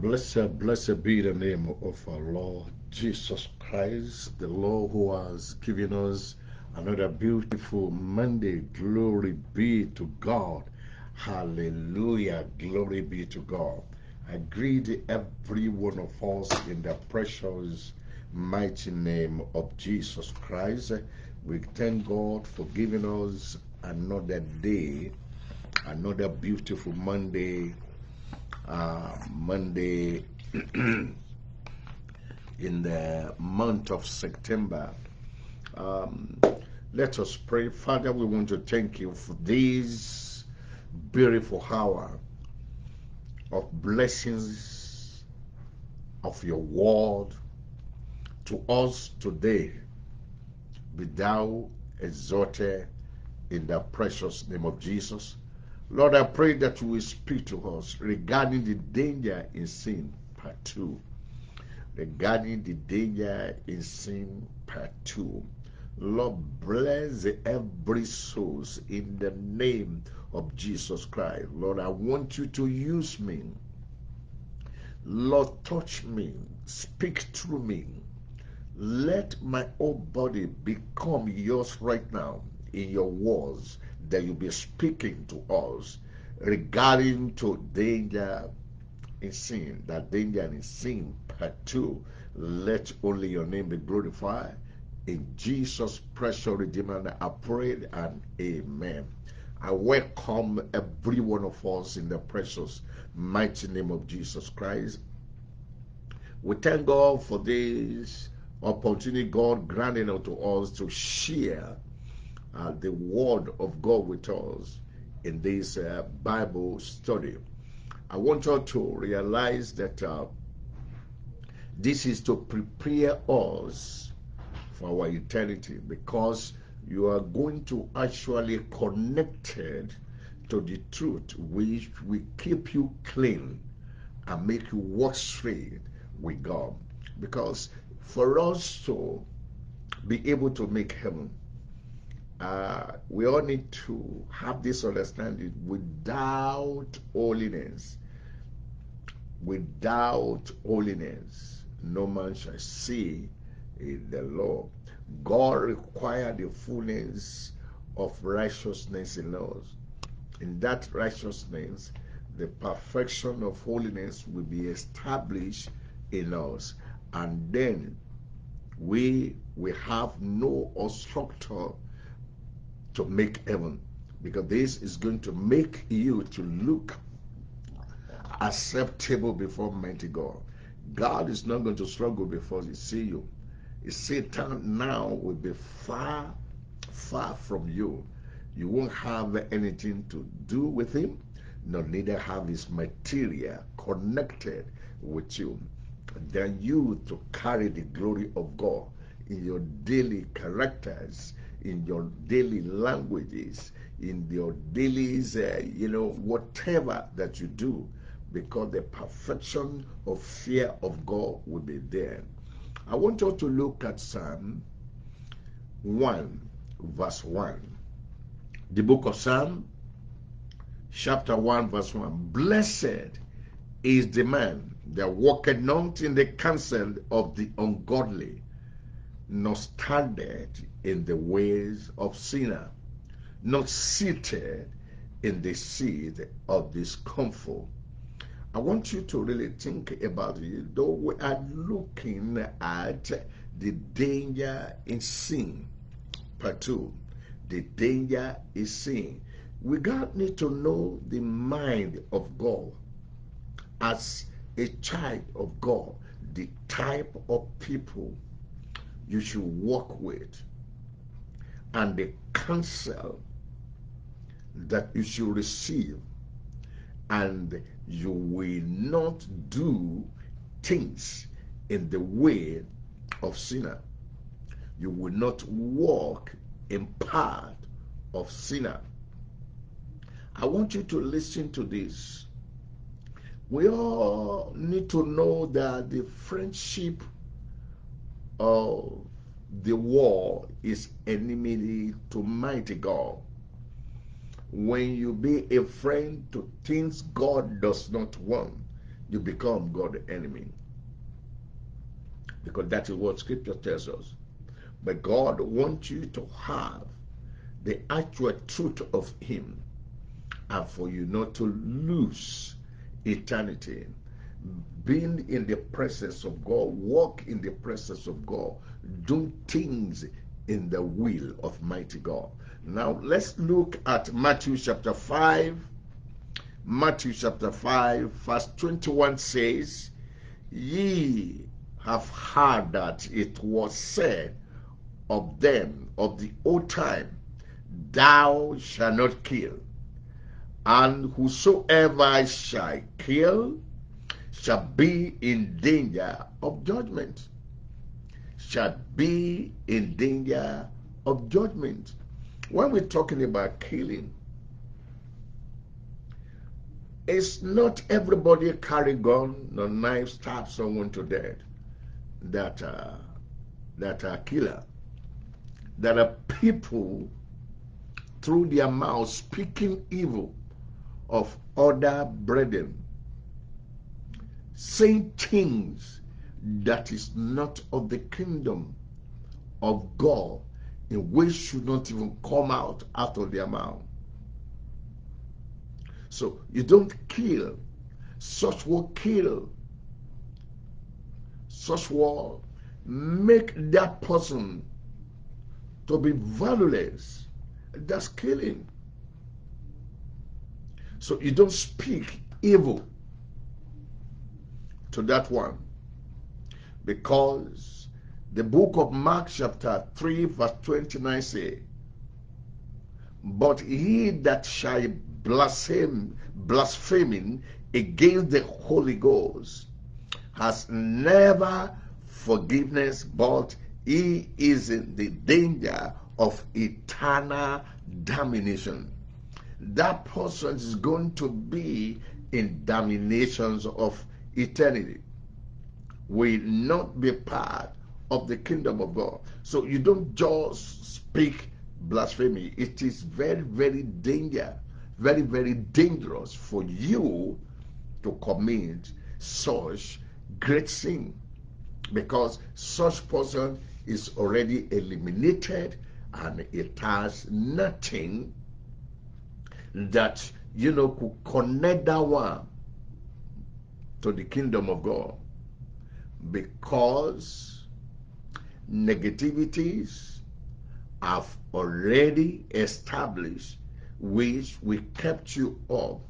Blessed, blessed be the name of our Lord Jesus Christ, the Lord who has given us another beautiful Monday. Glory be to God. Hallelujah. Glory be to God. I greet every one of us in the precious, mighty name of Jesus Christ. We thank God for giving us another day, another beautiful Monday uh, Monday in the month of September. Um, let us pray. Father, we want to thank you for this beautiful hour of blessings of your word to us today. Be thou exalted in the precious name of Jesus. Lord, I pray that you will speak to us regarding the danger in sin, part two. Regarding the danger in sin, part two. Lord, bless every soul in the name of Jesus Christ. Lord, I want you to use me. Lord, touch me, speak through me. Let my whole body become yours right now in your words that you'll be speaking to us regarding to danger in sin, that danger in sin, part two. Let only your name be glorified. In Jesus' precious redeemer, I pray and amen. I welcome every one of us in the precious mighty name of Jesus Christ. We thank God for this opportunity God granted unto us to share uh, the word of God with us in this uh, Bible study. I want you to realize that uh, this is to prepare us for our eternity because you are going to actually connected to the truth which will keep you clean and make you walk straight with God. Because for us to be able to make heaven, uh, we all need to have this understanding without holiness. Without holiness no man shall see the law. God required the fullness of righteousness in us. In that righteousness the perfection of holiness will be established in us. And then we will have no obstructor to make heaven because this is going to make you to look acceptable before mighty God. God is not going to struggle before he see you. Satan now will be far, far from you. You won't have anything to do with him, nor neither have his material connected with you. Then you to carry the glory of God in your daily characters, in your daily languages, in your daily, uh, you know, whatever that you do, because the perfection of fear of God will be there. I want you to look at Psalm 1, verse 1. The book of Psalm, chapter 1, verse 1. Blessed is the man that walketh not in the counsel of the ungodly, nor standeth in the ways of sinner, not seated in the seat of discomfort. I want you to really think about it. Though we are looking at the danger in sin, part two, the danger is sin. We got need to know the mind of God as a child of God, the type of people you should work with, and the counsel that you should receive, and you will not do things in the way of sinner. You will not walk in path of sinner. I want you to listen to this. We all need to know that the friendship of the war is enmity to mighty God. When you be a friend to things God does not want, you become God enemy. Because that is what scripture tells us. But God wants you to have the actual truth of Him and for you not to lose eternity. Being in the presence of God, walk in the presence of God, do things in the will of mighty God. Now let's look at Matthew chapter 5. Matthew chapter 5, verse 21 says, Ye have heard that it was said of them of the old time, Thou shalt not kill, and whosoever shall kill shall be in danger of judgment. Shall be in danger of judgment. When we're talking about killing, it's not everybody carry gun or knife stab someone to death that uh, that are killer. There are people through their mouth speaking evil of other brethren, saying things that is not of the kingdom of God, in which should not even come out out of their mouth. So you don't kill. Such will kill. Such will make that person to be valueless. That's killing. So you don't speak evil to that one. Because the book of Mark chapter 3 verse 29 say, But he that shall blaspheme, blaspheming against the Holy Ghost has never forgiveness, but he is in the danger of eternal damnation. That person is going to be in damnations of eternity, will not be part of the kingdom of God. So you don't just speak blasphemy. It is very, very danger, very, very dangerous for you to commit such great sin because such person is already eliminated and it has nothing that you know could connect that one to the kingdom of God because negativities have already established which we kept you up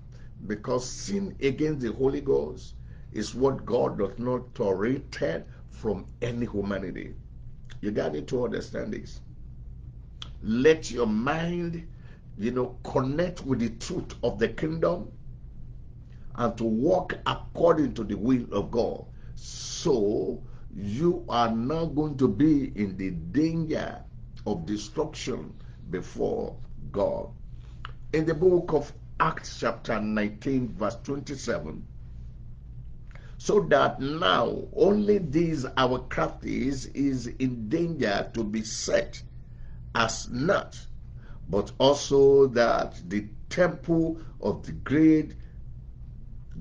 because sin against the Holy Ghost is what God does not tolerate from any humanity. You got to understand this. Let your mind you know, connect with the truth of the kingdom and to walk according to the will of God. So you are not going to be in the danger of destruction before God. In the book of Acts, chapter 19, verse 27, so that now only these our crafties is in danger to be set as not but also that the temple of the great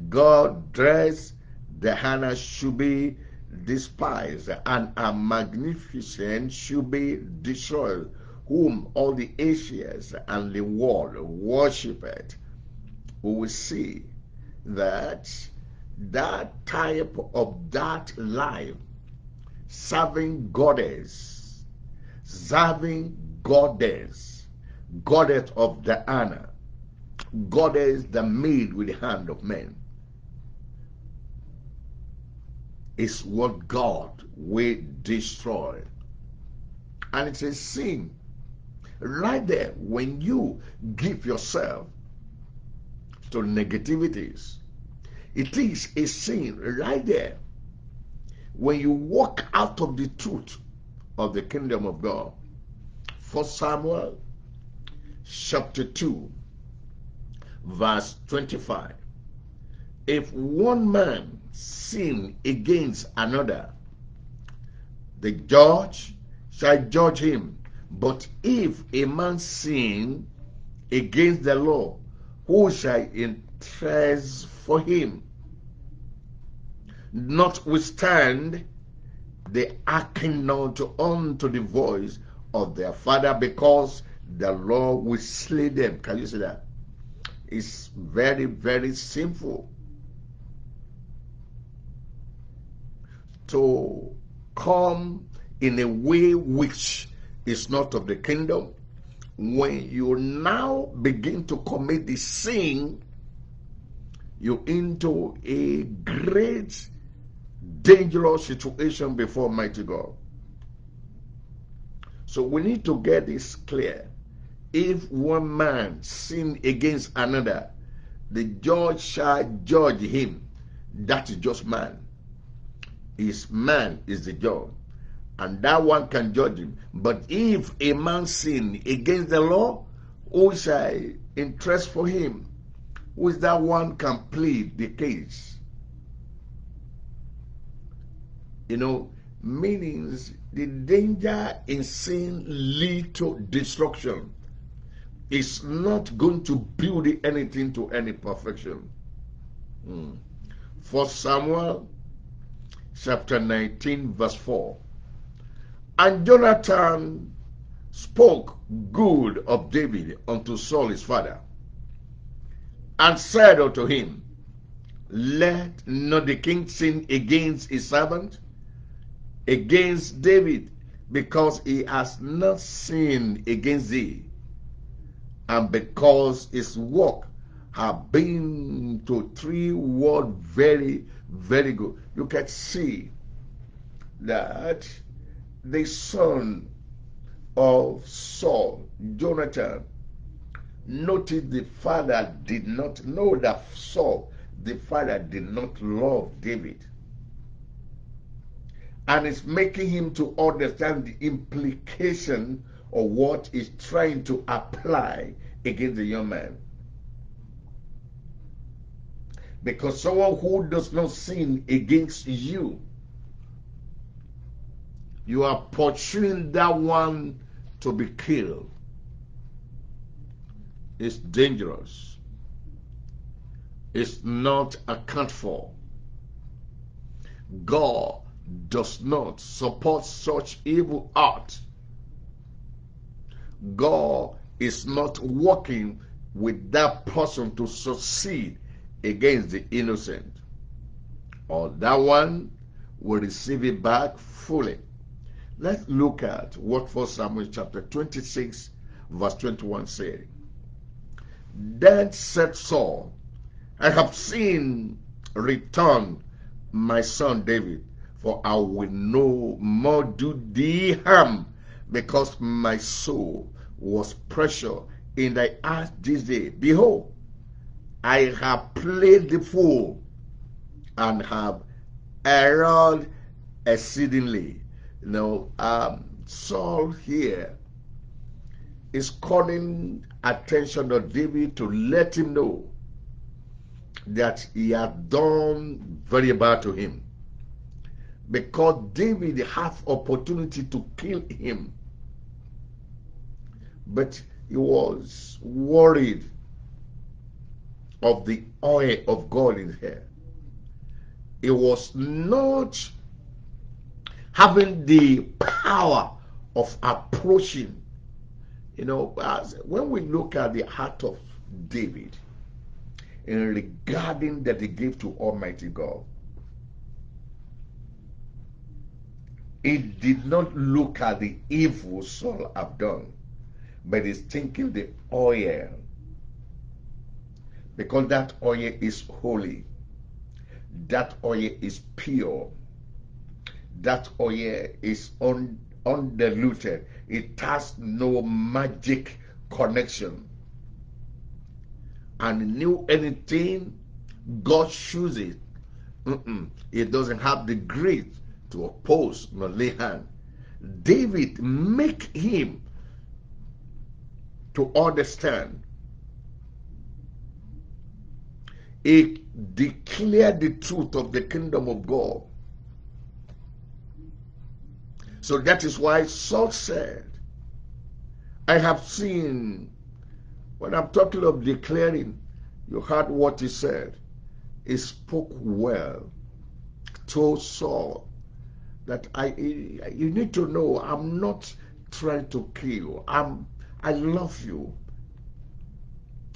God dress Diana should be despised and a magnificent should be destroyed, whom all the Asians and the world worshipped. We will see that that type of that life, serving goddess, serving goddess, goddess of the honor, goddess the made with the hand of men, is what God will destroy. And it's a sin right there when you give yourself to negativities. It is a sin right there when you walk out of the truth of the kingdom of God. For Samuel chapter 2, verse 25. If one man sin against another, the judge shall judge him. But if a man sin against the law, who shall interest for him? notwithstand, they hearken not unto the voice of their father because the law will slay them. Can you see that? It's very, very simple. To come in a way which is not of the kingdom, when you now begin to commit the sin, you're into a great dangerous situation before mighty God. So we need to get this clear. If one man sin against another, the judge shall judge him. That is just man. Is man is the judge. And that one can judge him. But if a man sin against the law, who shall interest for him? Who is that one can plead the case? You know, meanings the danger in sin lead to destruction. It's not going to build anything to any perfection. Hmm. For Samuel chapter 19, verse 4. And Jonathan spoke good of David unto Saul his father, and said unto him, Let not the king sin against his servant, against David, because he has not sinned against thee, and because his work have been to three word very, very good. You can see that the son of Saul, Jonathan, noticed the father did not know that Saul, the father did not love David and it's making him to understand the implication of what he's trying to apply against the young man. Because someone who does not sin against you, you are pursuing that one to be killed. It's dangerous. It's not account for. God does not support such evil art. God is not working with that person to succeed against the innocent. Or that one will receive it back fully. Let's look at what 1 Samuel chapter 26, verse 21 said. Then said Saul, I have seen return my son David for I will no more do thee harm, because my soul was precious in thy eyes this day. Behold, I have played the fool and have erred exceedingly. You know, um, Saul here is calling attention to David to let him know that he had done very bad to him because David had opportunity to kill him. But he was worried of the oil of God in her. It was not having the power of approaching. You know, as when we look at the heart of David in regarding that he gave to Almighty God, It did not look at the evil Saul have done, but is thinking the oil. Because that oil is holy. That oil is pure. That oil is un, undiluted. It has no magic connection. And knew anything, God chooses. Mm -mm. It doesn't have the grit to oppose Malehan. David make him to understand. He declared the truth of the kingdom of God. So that is why Saul said, I have seen, when I'm talking of declaring, you heard what he said. He spoke well told Saul that I you need to know I'm not trying to kill you. I'm I love you.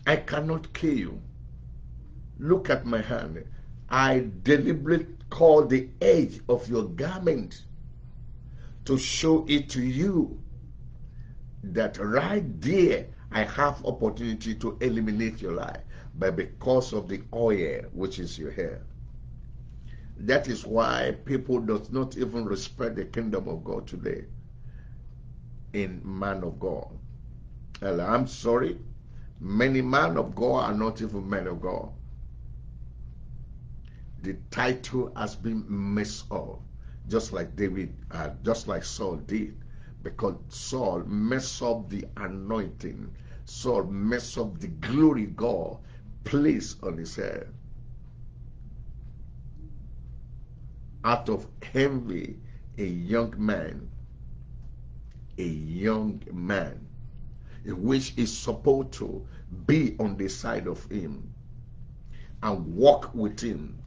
I cannot kill you. Look at my hand. I deliberately call the edge of your garment to show it to you that right there I have opportunity to eliminate your life but because of the oil which is your hair that is why people does not even respect the kingdom of God today in man of God. And I'm sorry. Many men of God are not even men of God the title has been messed up just like David, uh, just like Saul did, because Saul messed up the anointing. Saul messed up the glory God placed on his head. Out of envy, a young man, a young man, which is supposed to be on the side of him and walk with him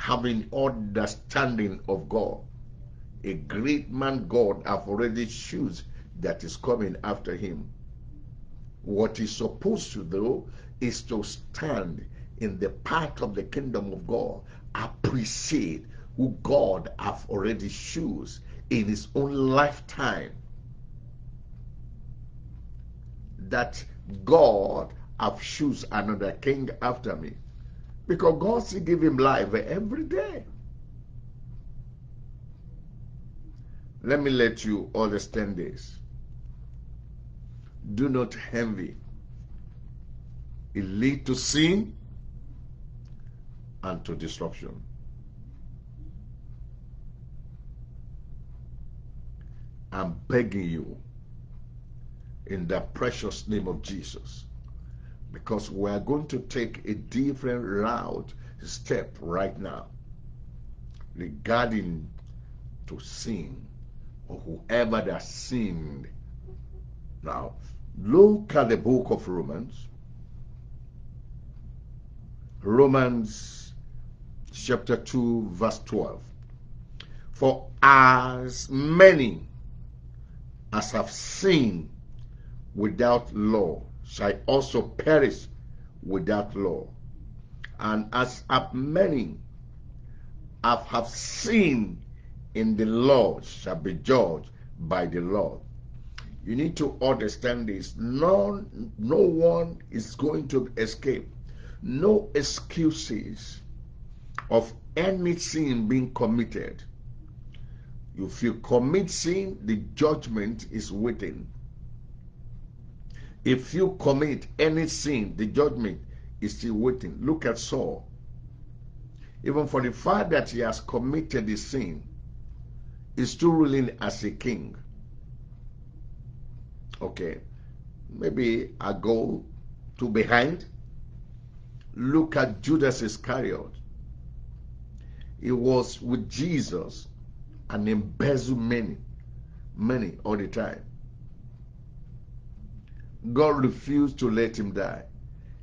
having understanding of God. A great man God have already choose that is coming after him. What he's supposed to do is to stand in the path of the kingdom of God, appreciate who God have already choose in his own lifetime. That God have choose another king after me. Because God still give him life every day. Let me let you understand this. Do not envy. It lead to sin and to destruction. I'm begging you in the precious name of Jesus because we are going to take a different route step right now regarding to sin or whoever that sinned. Now, look at the book of Romans. Romans chapter 2 verse 12. For as many as have sinned without law shall also perish without law. And as many have, have seen in the law shall be judged by the law. You need to understand this. No, no one is going to escape. No excuses of any sin being committed. If you commit sin, the judgment is waiting. If you commit any sin, the judgment is still waiting. Look at Saul. Even for the fact that he has committed the sin, he's still ruling as a king. Okay. Maybe I go to behind. Look at Judas Iscariot. He was with Jesus and embezzled many, many all the time. God refused to let him die.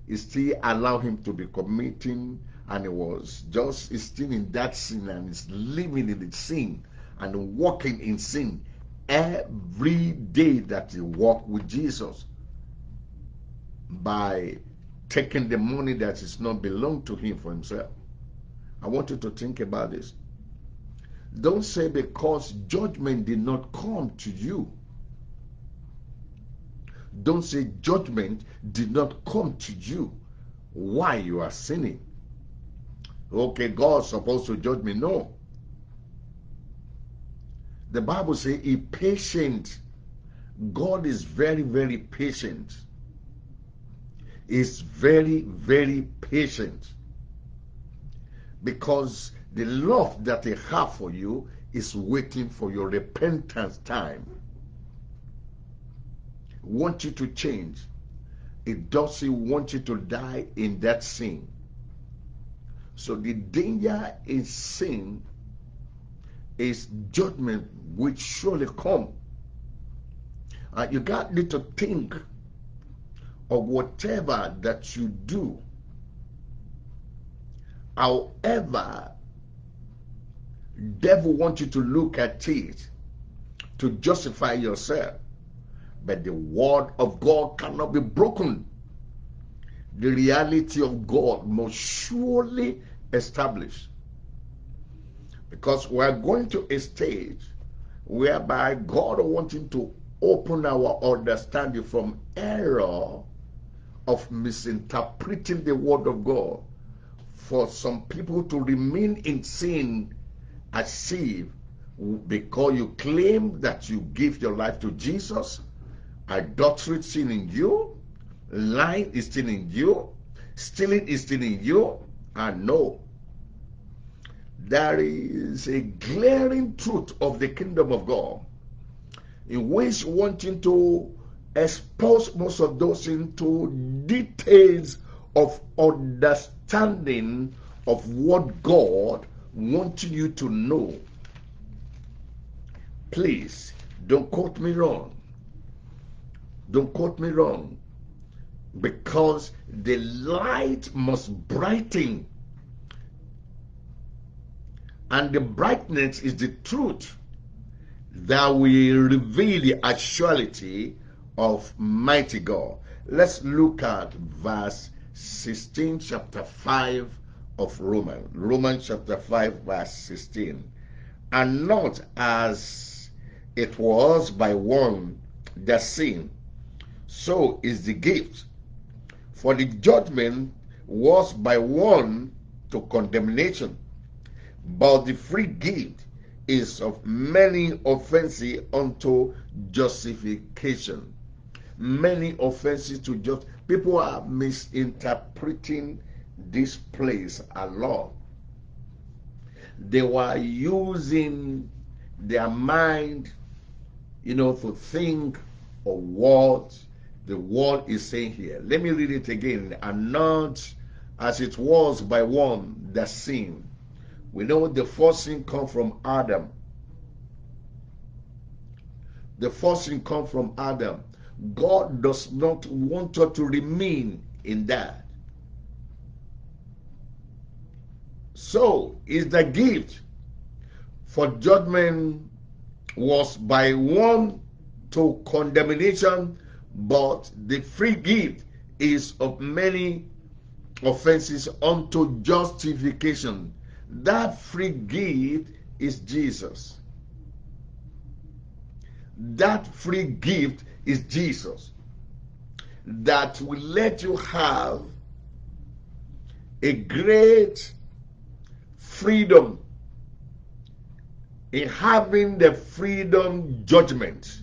He still allowed him to be committing, and he was just still in that sin and is living in the sin and walking in sin every day that he walked with Jesus by taking the money that is not belong to him for himself. I want you to think about this. Don't say because judgment did not come to you don't say judgment did not come to you why you are sinning. Okay, God's supposed to judge me. No. The Bible says he patient. God is very, very patient. Is very, very patient. Because the love that he have for you is waiting for your repentance time want you to change. It doesn't want you to die in that sin. So the danger in sin is judgment which surely come. You got to think of whatever that you do. However, Devil wants you to look at it to justify yourself. But the word of God cannot be broken. The reality of God must surely establish. Because we are going to a stage whereby God wanting to open our understanding from error of misinterpreting the word of God for some people to remain in sin as if because you claim that you give your life to Jesus, adultery is still in you, lying is still in you, stealing is still in you, and no. There is a glaring truth of the kingdom of God in which wanting to expose most of those into details of understanding of what God wants you to know. Please, don't quote me wrong. Don't quote me wrong. Because the light must brighten. And the brightness is the truth that will reveal the actuality of mighty God. Let's look at verse 16, chapter 5 of Romans. Romans chapter 5, verse 16. And not as it was by one that sin, so is the gift. For the judgment was by one to condemnation, but the free gift is of many offenses unto justification. Many offenses to just people are misinterpreting this place a lot. They were using their mind, you know, to think of what the word is saying here. Let me read it again. And not as it was by one that sinned we know the first sin come from Adam. The first sin come from Adam. God does not want us to remain in that. So is the gift for judgment was by one to condemnation, but the free gift is of many offenses unto justification. That free gift is Jesus. That free gift is Jesus. That will let you have a great freedom in having the freedom judgment.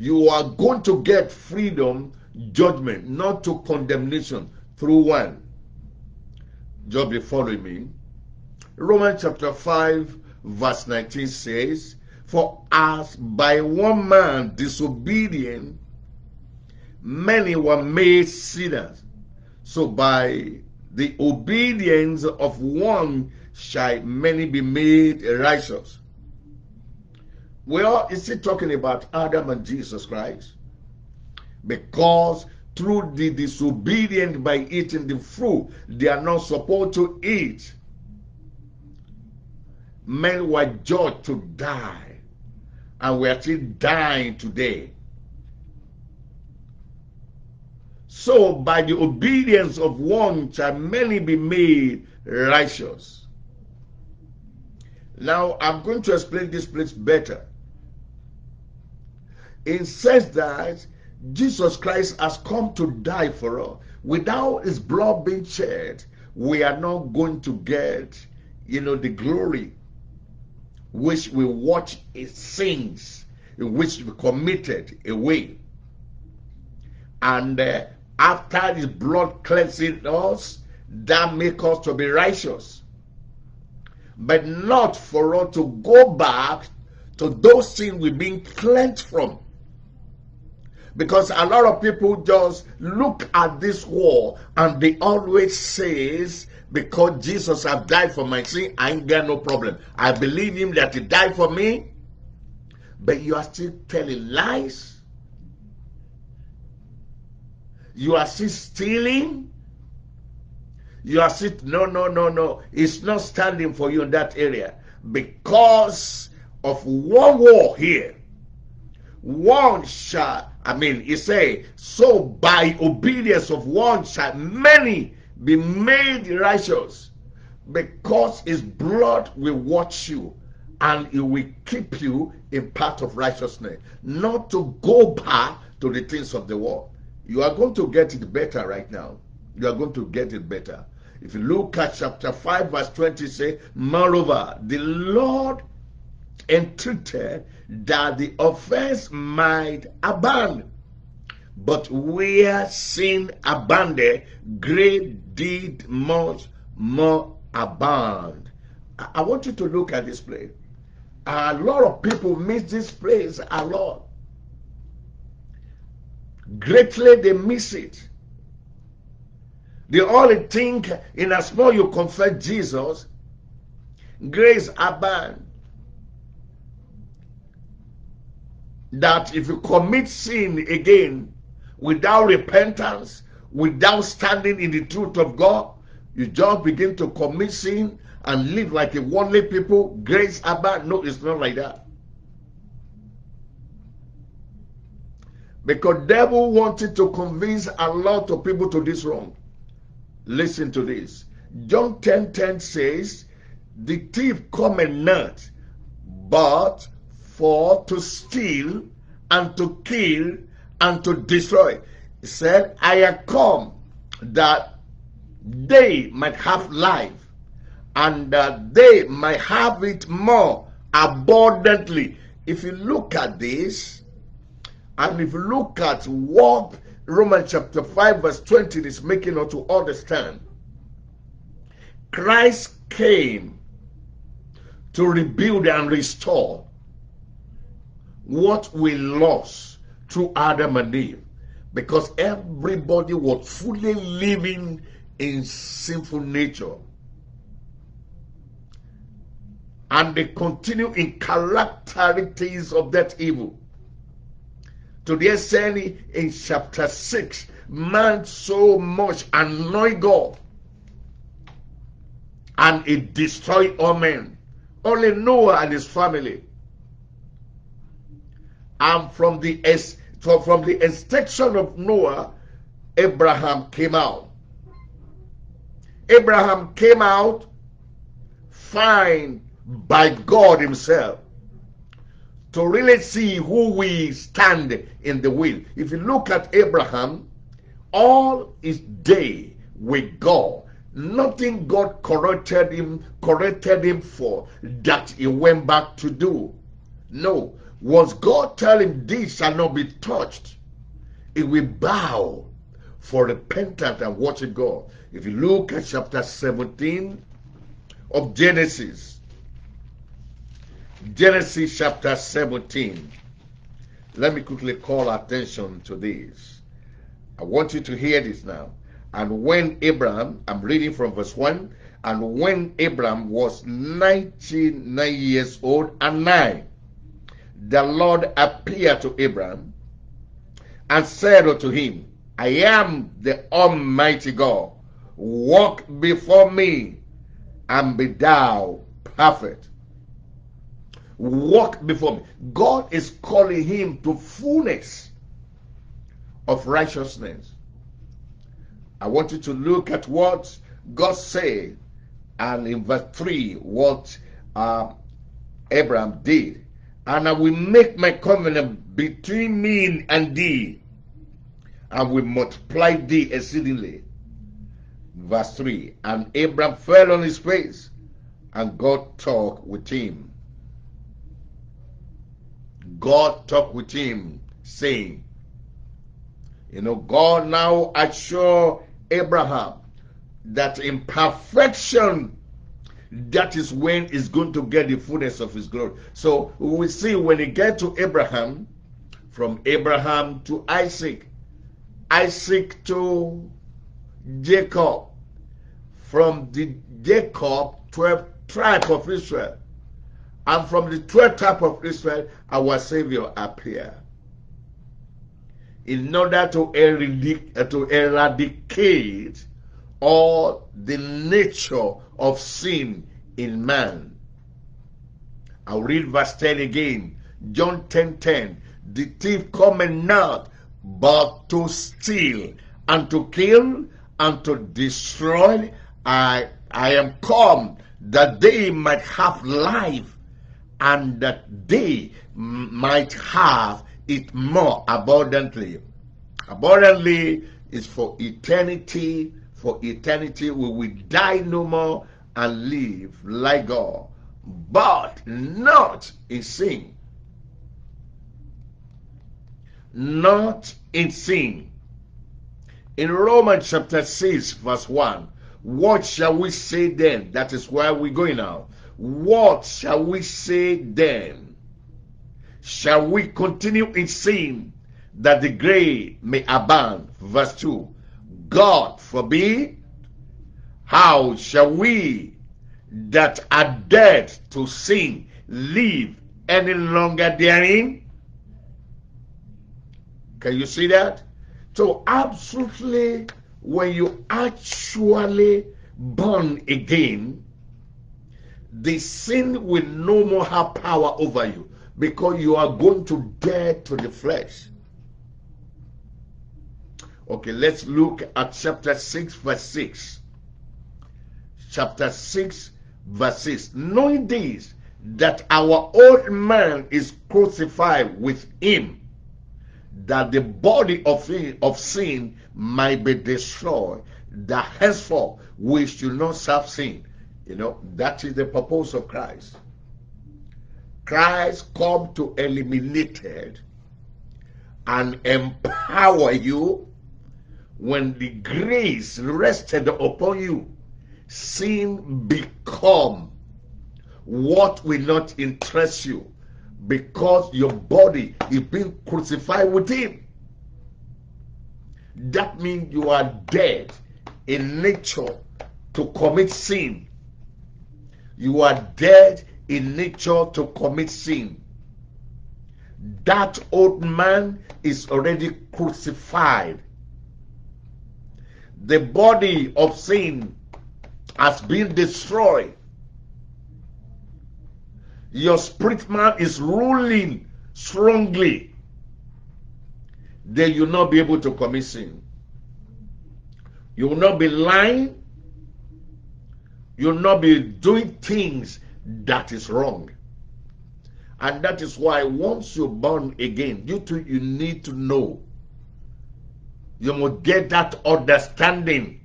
You are going to get freedom judgment, not to condemnation through one. Just be following me. Romans chapter 5, verse 19 says, For as by one man disobedient, many were made sinners, so by the obedience of one shall many be made righteous. Well, is he talking about Adam and Jesus Christ? Because through the disobedient by eating the fruit they are not supposed to eat. Men were judged to die, and we are still dying today. So, by the obedience of one shall many be made righteous. Now, I'm going to explain this place better. It says that Jesus Christ has come to die for us. Without his blood being shed, we are not going to get, you know, the glory which we watch his sins, which we committed away. And uh, after his blood cleansing us, that make us to be righteous. But not for us to go back to those things we've been cleansed from. Because a lot of people just look at this war and they always says, because Jesus have died for my sin, I ain't got no problem. I believe him that he died for me, but you are still telling lies. You are still stealing. You are sitting, no, no, no, no. It's not standing for you in that area because of one war here. One shall, I mean, he say, so by obedience of one shall many be made righteous because his blood will watch you and it will keep you in path of righteousness, not to go back to the things of the world. You are going to get it better right now. You are going to get it better. If you look at chapter 5, verse 20, say, Moreover, the Lord entreated that the offense might abound. But where sin abounded, great deed much more abound. I want you to look at this place. A lot of people miss this place a lot. Greatly they miss it. They only think in as small you confess Jesus, grace abound. That if you commit sin again without repentance, without standing in the truth of God, you just begin to commit sin and live like a worldly people, grace about. No, it's not like that. Because devil wanted to convince a lot of people to this wrong. Listen to this. John 10 10 says, The thief cometh not, but for to steal and to kill and to destroy. He said, I have come that they might have life and that they might have it more abundantly. If you look at this, and if you look at what Romans chapter 5, verse 20 is making us to understand, Christ came to rebuild and restore what we lost through Adam and Eve because everybody was fully living in sinful nature and they continue in characteristics of that evil. To the extent in chapter 6, man so much annoy God and it destroyed all men. Only Noah and his family. And from the from the extinction of Noah, Abraham came out. Abraham came out fine by God Himself to really see who we stand in the will. If you look at Abraham, all his day with God, nothing God corrected him, corrected him for that he went back to do. No. Was God telling this shall not be touched? It will bow for repentance and watching God. If you look at chapter 17 of Genesis, Genesis chapter 17. Let me quickly call attention to this. I want you to hear this now. And when Abraham, I'm reading from verse 1, and when Abraham was 99 years old and nine, the Lord appeared to Abraham and said unto him, I am the Almighty God. Walk before me and be thou perfect walk before me. God is calling him to fullness of righteousness. I want you to look at what God said, and in verse 3, what uh, Abraham did. And I will make my covenant between me and thee, and will multiply thee exceedingly. Verse 3 And Abraham fell on his face, and God talked with him. God talked with him, saying, You know, God now assure Abraham that in perfection, that is when he's going to get the fullness of his glory. So we see when he get to Abraham, from Abraham to Isaac, Isaac to Jacob, from the Jacob 12 tribe of Israel, and from the 12 tribe of Israel, our Savior appeared. In order to eradicate, to eradicate or the nature of sin in man. I'll read verse 10 again. John 10 10. The thief cometh not but to steal and to kill and to destroy. I, I am come that they might have life and that they might have it more abundantly. Abundantly is for eternity. For eternity, we will die no more and live like God, but not in sin. Not in sin. In Romans chapter 6, verse 1, what shall we say then? That is where we're going now. What shall we say then? Shall we continue in sin that the grace may abound? Verse 2. God forbid. How shall we that are dead to sin live any longer therein? Can you see that? So, absolutely, when you actually born again, the sin will no more have power over you because you are going to die to the flesh. Okay, let's look at chapter 6, verse 6. Chapter 6, verse 6. Knowing this, that our old man is crucified with him, that the body of, of sin might be destroyed, that henceforth we should not serve sin. You know, that is the purpose of Christ. Christ come to eliminate it and empower you when the grace rested upon you. Sin become what will not interest you because your body is being crucified with him. That means you are dead in nature to commit sin you are dead in nature to commit sin. That old man is already crucified. The body of sin has been destroyed. Your spirit man is ruling strongly. Then you'll not be able to commit sin. You will not be lying You'll not be doing things that is wrong. And that is why once you're born again, you too, you need to know. You must get that understanding,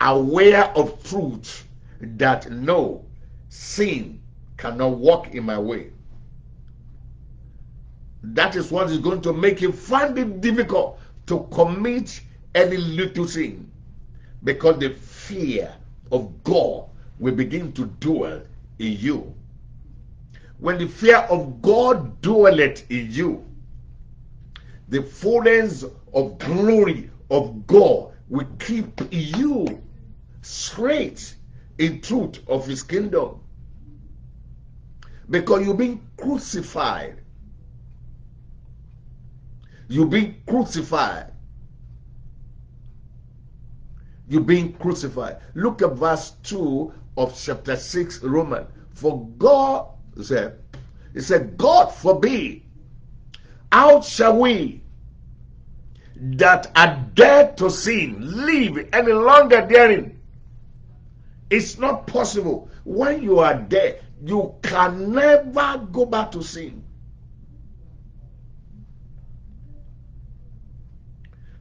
aware of truth that no, sin cannot walk in my way. That is what is going to make you find it difficult to commit any little sin because the fear of God will begin to dwell in you. When the fear of God dwelleth in you, the fullness of glory of God will keep you straight in truth of his kingdom. Because you've been crucified. You've been crucified you're being crucified. Look at verse 2 of chapter 6, Roman. For God said, He said, God forbid, how shall we that are dead to sin live any longer therein? It's not possible. When you are dead, you can never go back to sin.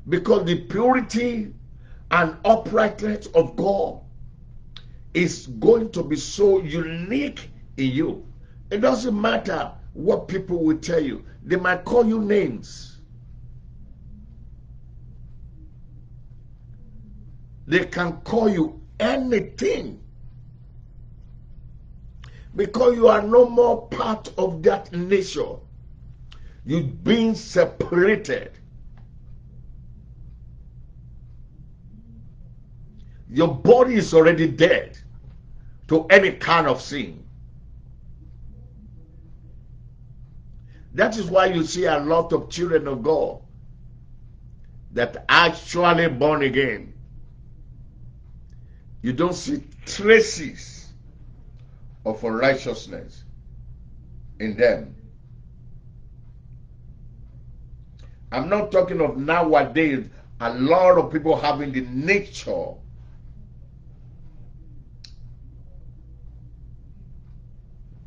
Because the purity and uprightness of God is going to be so unique in you. It doesn't matter what people will tell you, they might call you names. They can call you anything because you are no more part of that nature. You've been separated. Your body is already dead to any kind of sin. That is why you see a lot of children of God that actually born again. You don't see traces of unrighteousness in them. I'm not talking of nowadays, a lot of people having the nature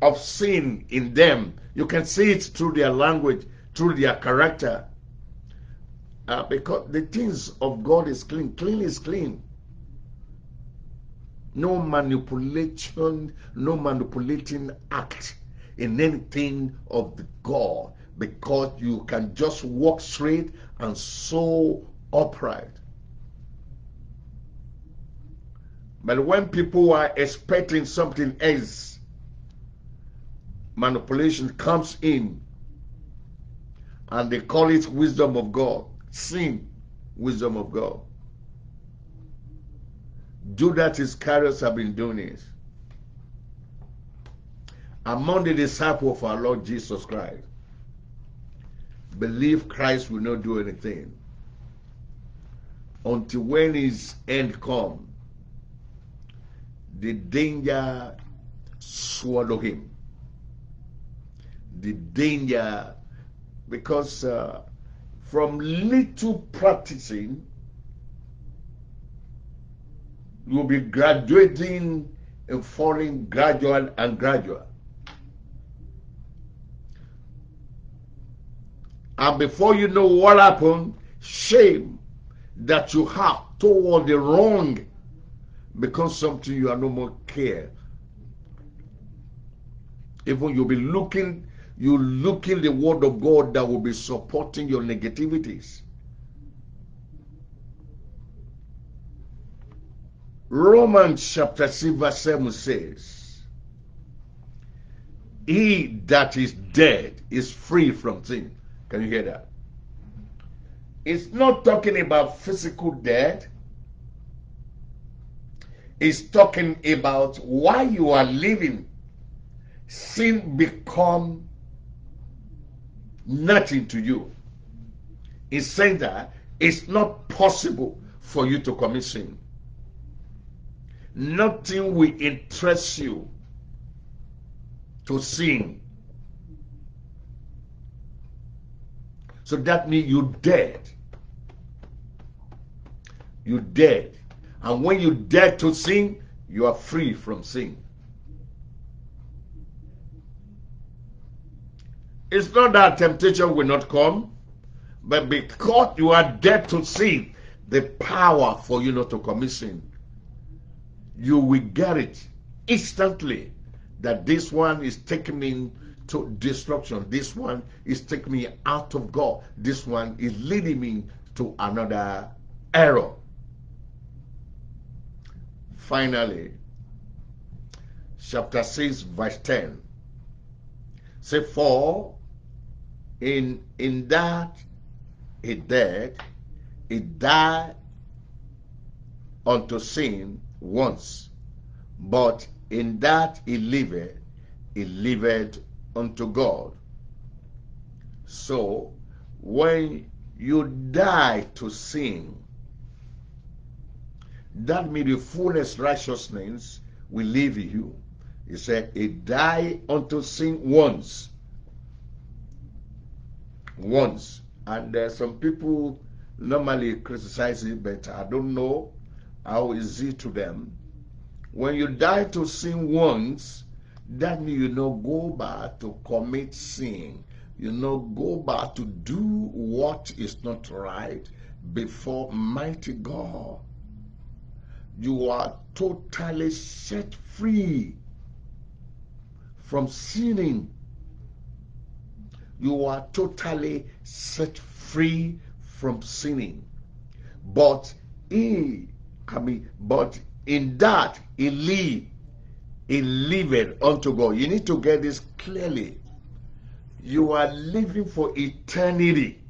of sin in them. You can see it through their language, through their character. Uh, because the things of God is clean. Clean is clean. No manipulation, no manipulating act in anything of the God because you can just walk straight and so upright. But when people are expecting something else, manipulation comes in and they call it wisdom of God. Sin, wisdom of God. Do Judas Iscariot have been doing it. Among the disciples of our Lord Jesus Christ, believe Christ will not do anything until when his end come, the danger swallow him. The danger, because uh, from little practicing, you will be graduating and falling gradual and gradual. And before you know what happened, shame that you have toward the wrong becomes something you are no more care. Even you'll be looking, you look in the word of God that will be supporting your negativities. Romans chapter 6 verse 7 says, He that is dead is free from sin. Can you hear that? It's not talking about physical death. It's talking about why you are living. Sin become nothing to you. It's saying that it's not possible for you to commit sin. Nothing will interest you to sin. So that means you're dead. You're dead. And when you dead to sin, you are free from sin. It's not that temptation will not come, but because you are dead to sin, the power for you not to commit sin, you will get it instantly that this one is taking me to destruction. This one is taking me out of God. This one is leading me to another error. Finally, chapter 6, verse 10. Say, for in in that he died, he died unto sin once, but in that he lived, he lived unto God. So, when you die to sin, that means the fullness righteousness will live in you. He said, He died unto sin once. Once. And uh, some people normally criticize it, but I don't know how it to them. When you die to sin once, that means you know go back to commit sin. You know go back to do what is not right before mighty God. You are totally set free from sinning. You are totally set free from sinning. But he, I mean, but in that he live, he liveth unto God. You need to get this clearly. You are living for eternity.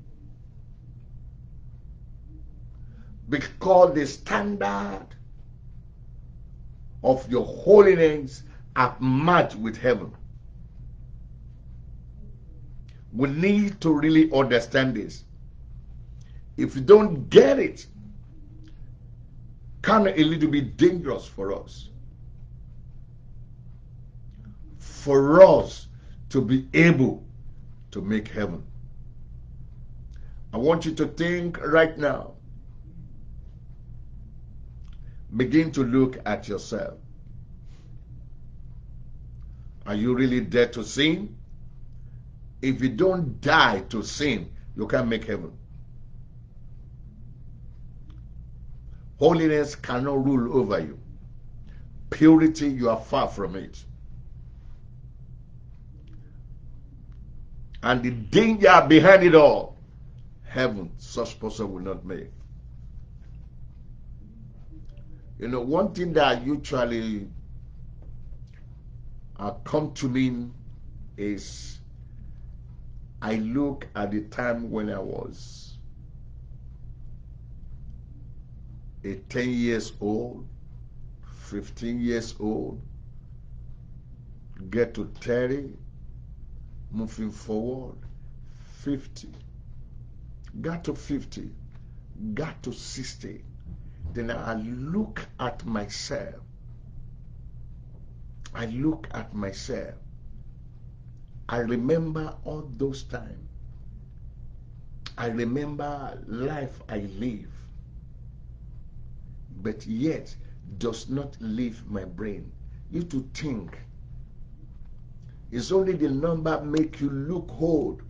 Because the standard of your holiness are matched with heaven. We need to really understand this. If you don't get it, can a little bit dangerous for us. For us to be able to make heaven. I want you to think right now. Begin to look at yourself. Are you really dead to sin? If you don't die to sin, you can't make heaven. Holiness cannot rule over you. Purity, you are far from it. And the danger behind it all, heaven, such person will not make. You know, one thing that usually uh, come to me is I look at the time when I was a 10 years old, 15 years old, get to 30, moving forward, 50, got to 50, got to 60. Then I look at myself. I look at myself. I remember all those times. I remember life I live but yet does not leave my brain. You to think. It's only the number make you look old.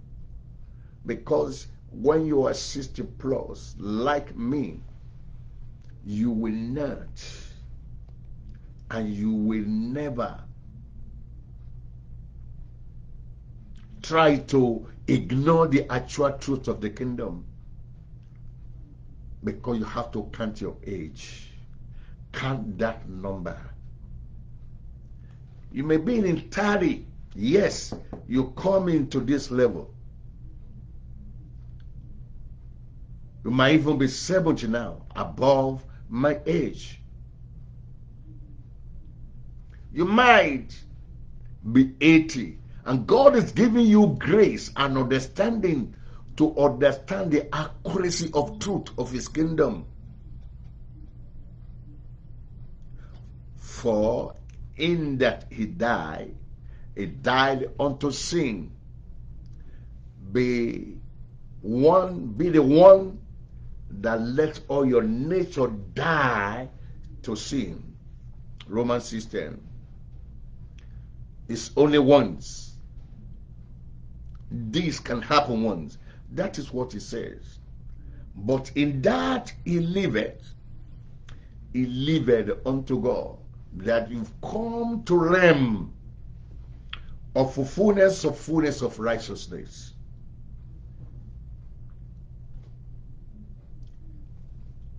Because when you are 60 plus, like me, you will not and you will never try to ignore the actual truth of the kingdom because you have to count your age. Count that number. You may be in 30. Yes, you come into this level. You might even be 70 now, above my age. You might be 80. And God is giving you grace and understanding to understand the accuracy of truth of his kingdom. For in that he died, he died unto sin. Be one, be the one that let all your nature die to sin. Romans system. It's only once. This can happen once. That is what he says. But in that he liveth, he liveth unto God, that you've come to realm of fullness of fullness of righteousness.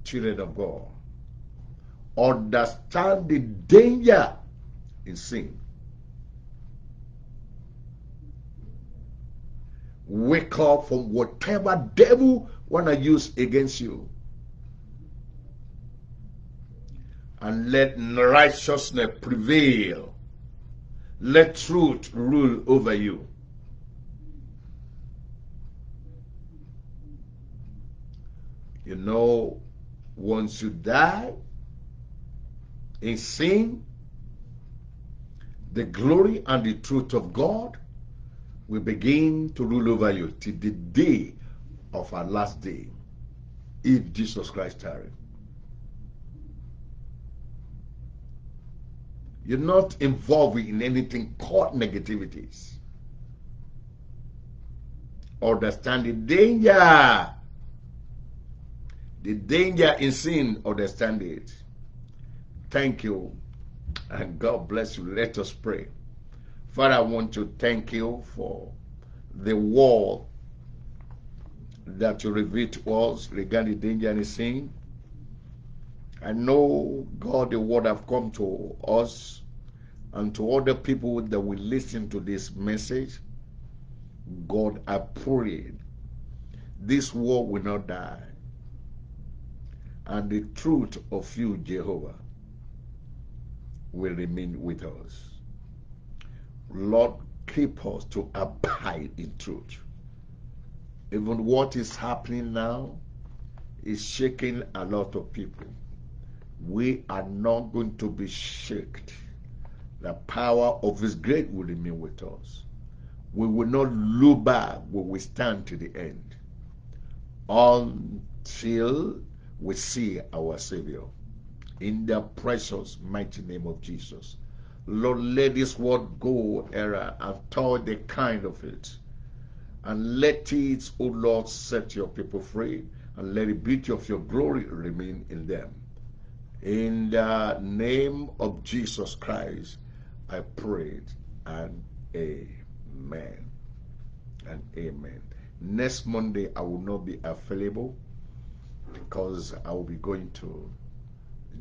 Children of God, understand the danger in sin. Wake up from whatever devil want to use against you. And let righteousness prevail. Let truth rule over you. You know once you die in sin the glory and the truth of God will begin to rule over you till the day of our last day, if Jesus Christ tarries. You're not involved in anything called negativities. Understand the danger. The danger in sin, understand it. Thank you, and God bless you. Let us pray. Father, I want to thank you for the word that you revealed to us regarding danger and sin. I know, God, the word have come to us and to other people that will listen to this message. God, I pray this word will not die. And the truth of you, Jehovah, will remain with us. Lord, keep us to abide in truth. Even what is happening now is shaking a lot of people. we are not going to be shaken. The power of His grace will remain with us. We will not look back, we will stand to the end until we see our Savior. In the precious, mighty name of Jesus. Lord, let this word go, era, and tell the kind of it. And let it, O Lord, set your people free, and let the beauty of your glory remain in them. In the name of Jesus Christ, I prayed, and amen. And amen. Next Monday, I will not be available because I will be going to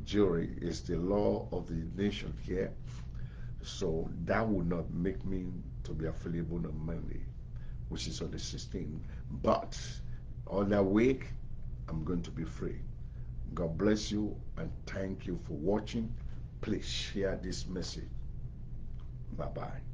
jury. It's the law of the nation here. So that will not make me to be available on Monday, which is on the 16th. But on that week, I'm going to be free. God bless you and thank you for watching. Please share this message. Bye bye.